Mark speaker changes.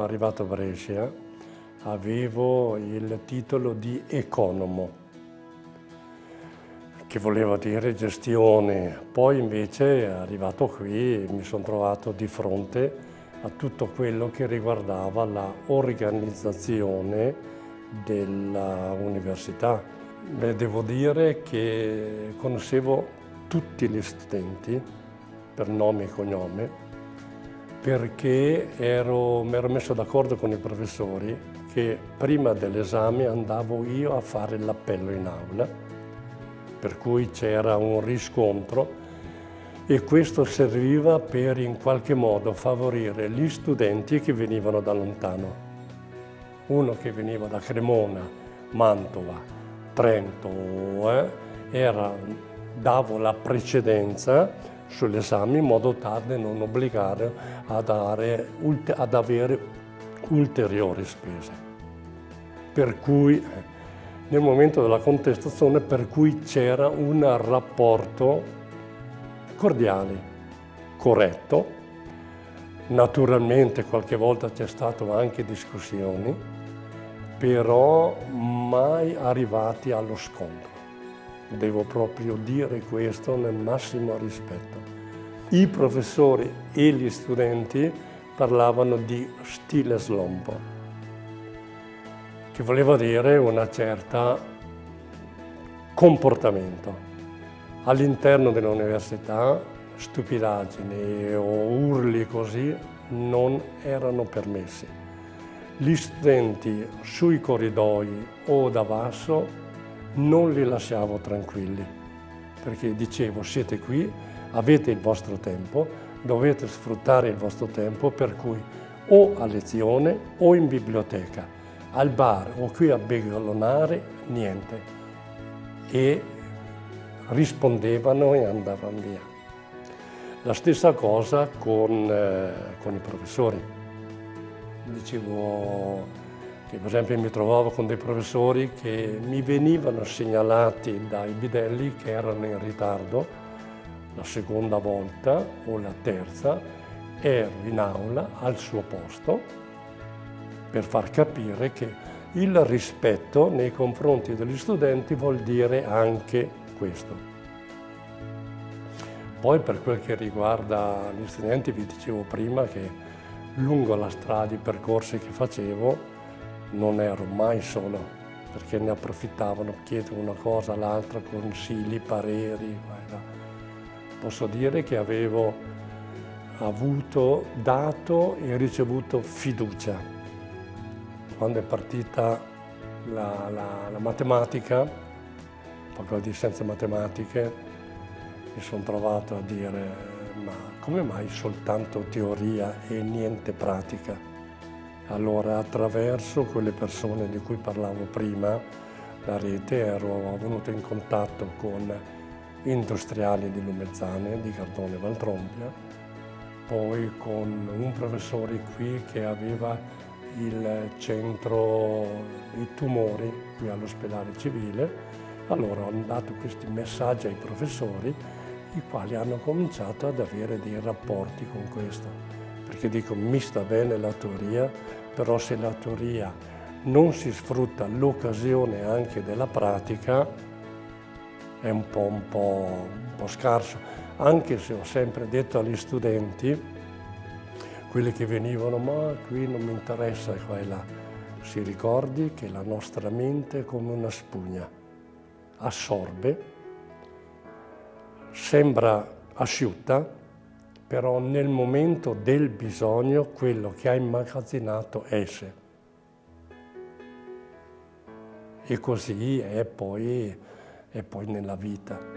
Speaker 1: arrivato a Brescia avevo il titolo di economo, che voleva dire gestione. Poi invece arrivato qui mi sono trovato di fronte a tutto quello che riguardava la organizzazione dell'università. Devo dire che conoscevo tutti gli studenti per nome e cognome perché ero, mi ero messo d'accordo con i professori che prima dell'esame andavo io a fare l'appello in aula, per cui c'era un riscontro e questo serviva per in qualche modo favorire gli studenti che venivano da lontano. Uno che veniva da Cremona, Mantova, Trento, eh, era, davo la precedenza sull'esame in modo tale da non obbligare a dare, ad avere ulteriori spese. Per cui eh, nel momento della contestazione per cui c'era un rapporto cordiali, corretto. Naturalmente qualche volta c'è stato anche discussioni, però mai arrivati allo scontro. Devo proprio dire questo nel massimo rispetto. I professori e gli studenti parlavano di stile slompo, che voleva dire una certa comportamento All'interno dell'università stupidaggini o urli così non erano permessi. Gli studenti sui corridoi o da basso non li lasciavo tranquilli, perché dicevo siete qui, avete il vostro tempo, dovete sfruttare il vostro tempo per cui o a lezione o in biblioteca, al bar o qui a begolonare, niente. E rispondevano e andavano via. La stessa cosa con, eh, con i professori. Dicevo che per esempio mi trovavo con dei professori che mi venivano segnalati dai bidelli che erano in ritardo la seconda volta o la terza, ero in aula al suo posto per far capire che il rispetto nei confronti degli studenti vuol dire anche questo. Poi per quel che riguarda gli studenti vi dicevo prima che lungo la strada, i percorsi che facevo, non ero mai solo, perché ne approfittavano, chiedono una cosa all'altra, consigli, pareri. Posso dire che avevo avuto, dato e ricevuto fiducia. Quando è partita la, la, la matematica, facoltà di scienze matematiche, mi sono trovato a dire ma come mai soltanto teoria e niente pratica? Allora attraverso quelle persone di cui parlavo prima, la rete, ero venuto in contatto con industriali di Lumezzane, di Cardone Valtrompia, poi con un professore qui che aveva il centro di tumori qui all'ospedale civile allora ho dato questi messaggi ai professori, i quali hanno cominciato ad avere dei rapporti con questo. Perché dico, mi sta bene la teoria, però se la teoria non si sfrutta l'occasione anche della pratica, è un po', un, po', un po' scarso. Anche se ho sempre detto agli studenti, quelli che venivano, ma qui non mi interessa qua e là, si ricordi che la nostra mente è come una spugna assorbe, sembra asciutta, però nel momento del bisogno quello che ha immagazzinato esce. E così è poi, è poi nella vita.